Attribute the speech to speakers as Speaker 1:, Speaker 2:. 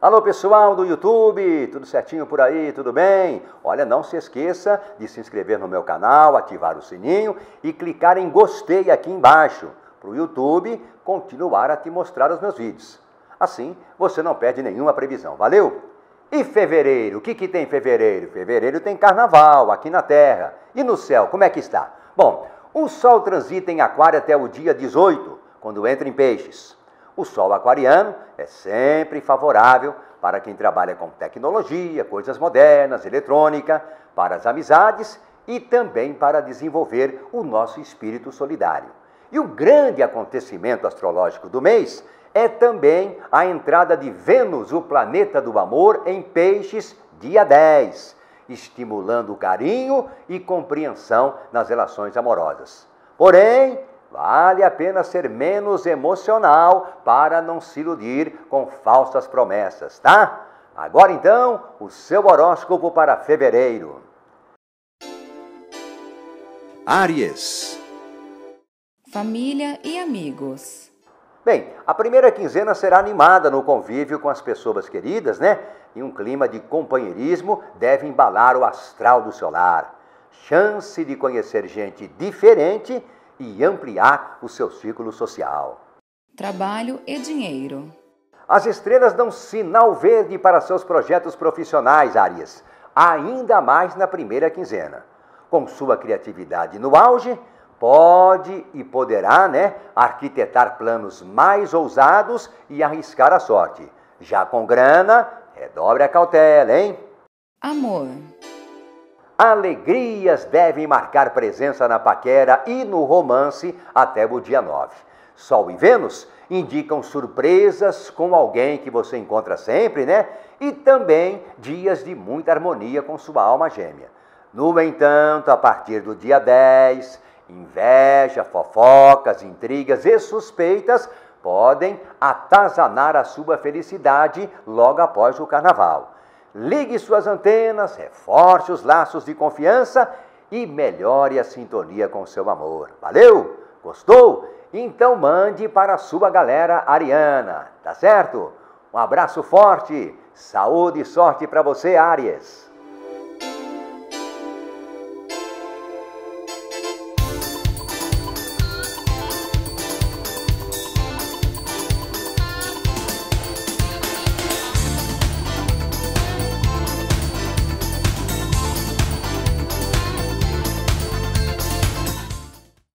Speaker 1: Alô pessoal do YouTube, tudo certinho por aí, tudo bem? Olha, não se esqueça de se inscrever no meu canal, ativar o sininho e clicar em gostei aqui embaixo para o YouTube continuar a te mostrar os meus vídeos. Assim você não perde nenhuma previsão, valeu? E fevereiro, o que, que tem em fevereiro? Fevereiro tem carnaval aqui na Terra. E no céu, como é que está? Bom, o Sol transita em Aquário até o dia 18, quando entra em Peixes. O Sol aquariano é sempre favorável para quem trabalha com tecnologia, coisas modernas, eletrônica, para as amizades e também para desenvolver o nosso espírito solidário. E o grande acontecimento astrológico do mês é também a entrada de Vênus, o planeta do amor, em Peixes, dia 10, estimulando carinho e compreensão nas relações amorosas. Porém, Vale a pena ser menos emocional para não se iludir com falsas promessas, tá? Agora então, o seu horóscopo para fevereiro.
Speaker 2: Áries. Família e amigos.
Speaker 1: Bem, a primeira quinzena será animada no convívio com as pessoas queridas, né? E um clima de companheirismo deve embalar o astral do seu lar. Chance de conhecer gente diferente e ampliar o seu círculo social.
Speaker 2: Trabalho e dinheiro.
Speaker 1: As estrelas dão sinal verde para seus projetos profissionais, Arias, ainda mais na primeira quinzena. Com sua criatividade no auge, pode e poderá, né, arquitetar planos mais ousados e arriscar a sorte. Já com grana, redobre a cautela, hein?
Speaker 2: Amor.
Speaker 1: Alegrias devem marcar presença na paquera e no romance até o dia 9. Sol e Vênus indicam surpresas com alguém que você encontra sempre, né? E também dias de muita harmonia com sua alma gêmea. No entanto, a partir do dia 10, inveja, fofocas, intrigas e suspeitas podem atazanar a sua felicidade logo após o carnaval. Ligue suas antenas, reforce os laços de confiança e melhore a sintonia com seu amor. Valeu? Gostou? Então mande para a sua galera ariana, tá certo? Um abraço forte, saúde e sorte para você, Áries.